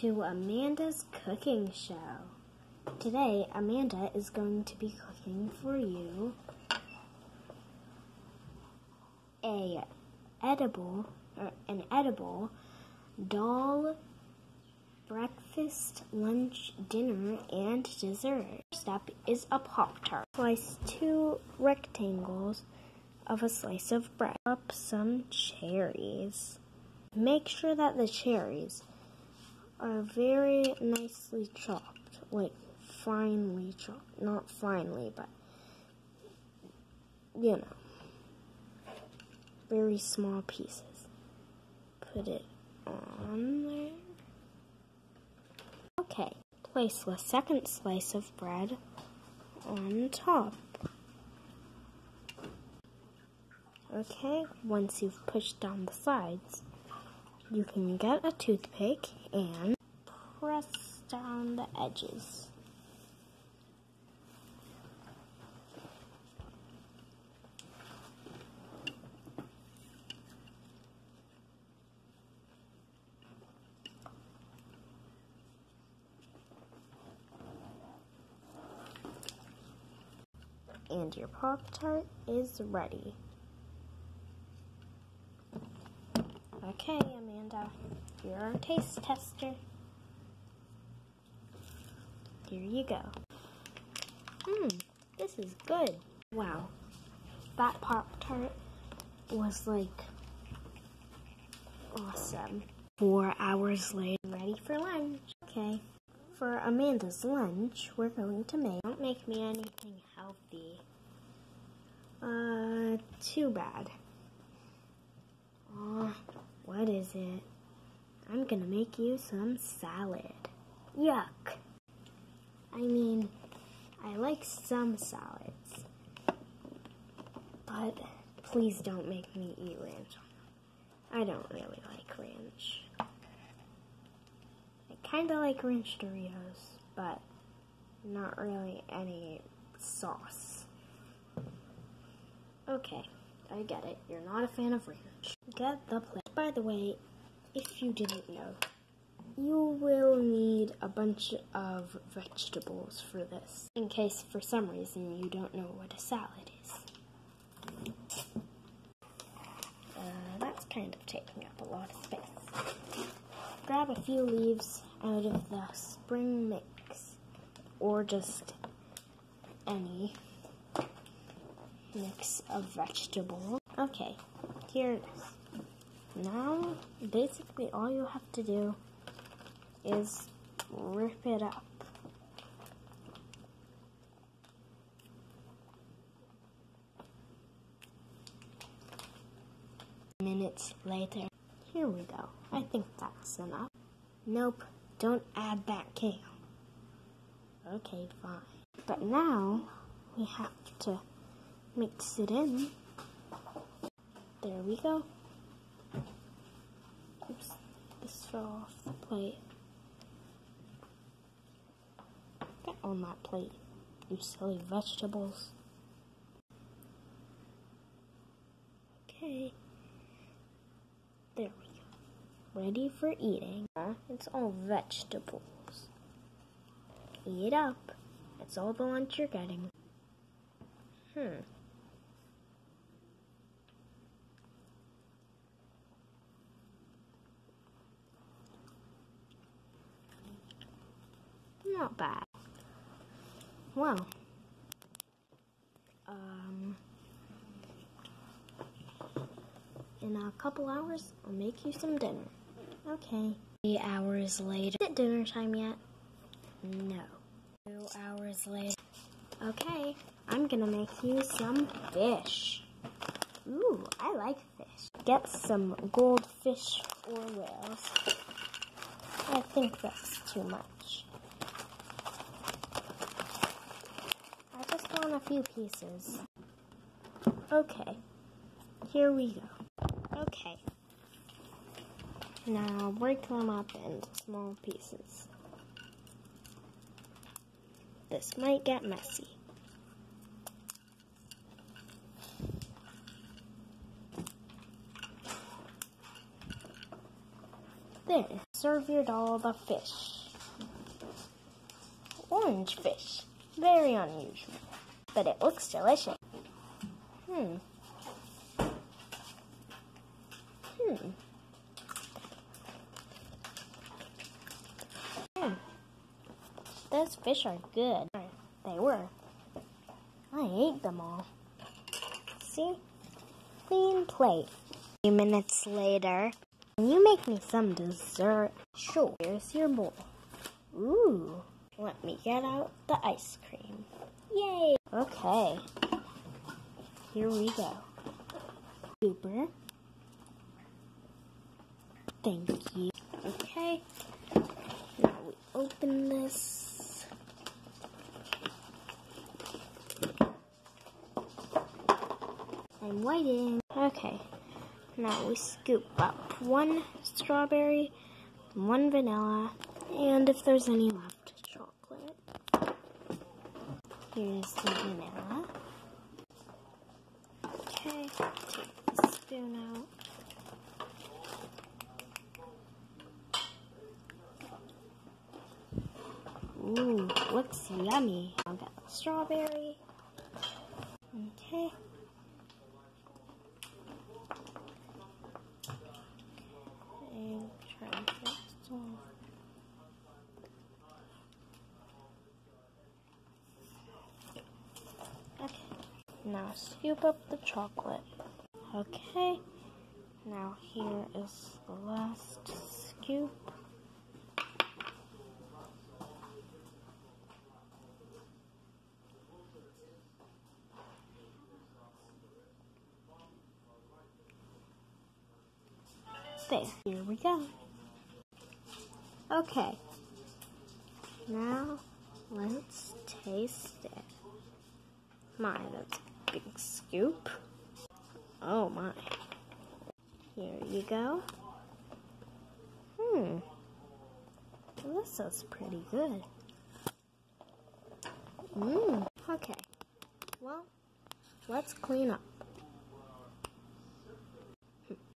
to Amanda's cooking show. Today, Amanda is going to be cooking for you a edible, or an edible doll breakfast, lunch, dinner, and dessert. First up is a Pop Tart. Slice two rectangles of a slice of bread. Up some cherries. Make sure that the cherries are very nicely chopped, like finely chopped. Not finely, but you know, very small pieces. Put it on there. Okay, place the second slice of bread on top. Okay, once you've pushed down the sides, you can get a toothpick and press down the edges. And your Pop Tart is ready. Okay, Amanda, you're our taste tester. Here you go. Mmm, this is good. Wow, that Pop Tart was like awesome. Four hours later, ready for lunch. Okay, for Amanda's lunch, we're going to make. Don't make me anything healthy. Uh, too bad. Aw, what is it? I'm gonna make you some salad. Yuck. I mean, I like some salads. But please don't make me eat ranch. I don't really like ranch. I kinda like ranch Doritos, but not really any sauce. Okay, I get it. You're not a fan of ranch. Get the plate. By the way, if you didn't know, you will need a bunch of vegetables for this, in case for some reason you don't know what a salad is. Uh, that's kind of taking up a lot of space. Grab a few leaves out of the spring mix, or just any mix of vegetables. Okay, here it is. Now, basically all you have to do is rip it up. Minutes later, here we go. I think that's enough. Nope, don't add that kale. Okay, fine. But now, we have to mix it in. There we go. Oops, this fell off the plate. Get on that plate, you silly vegetables. Okay. There we go. Ready for eating. It's all vegetables. Eat up. That's all the lunch you're getting. Hmm. Not bad. Well, um, in a couple hours, I'll make you some dinner. Okay. Three hours later. Is it dinner time yet? No. Two hours later. Okay, I'm gonna make you some fish. Ooh, I like fish. Get some goldfish or whales. I think that's too much. Want a few pieces. Okay, here we go. Okay. Now break them up into small pieces. This might get messy. There. Serve your doll the fish. Orange fish. Very unusual, but it looks delicious. Hmm. Hmm. Hmm. Those fish are good. They were. I ate them all. See? Clean plate. A few minutes later, can you make me some dessert? Sure. Here's your bowl. Ooh. Let me get out the ice cream. Yay! Okay. Here we go. Super. Thank you. Okay. Now we open this. I'm waiting. Okay. Now we scoop up one strawberry, one vanilla, and if there's any left, chocolate. Here's the vanilla. Okay, take the spoon out. Ooh, looks yummy. I've got strawberry. Okay. And try and fix some. Okay. Now scoop up the chocolate. Okay. Now here is the last scoop. There, here we go. Okay. Now let's taste it. My, that's big scoop. Oh my. Here you go. Hmm. This is pretty good. Mmm. Okay. Well, let's clean up.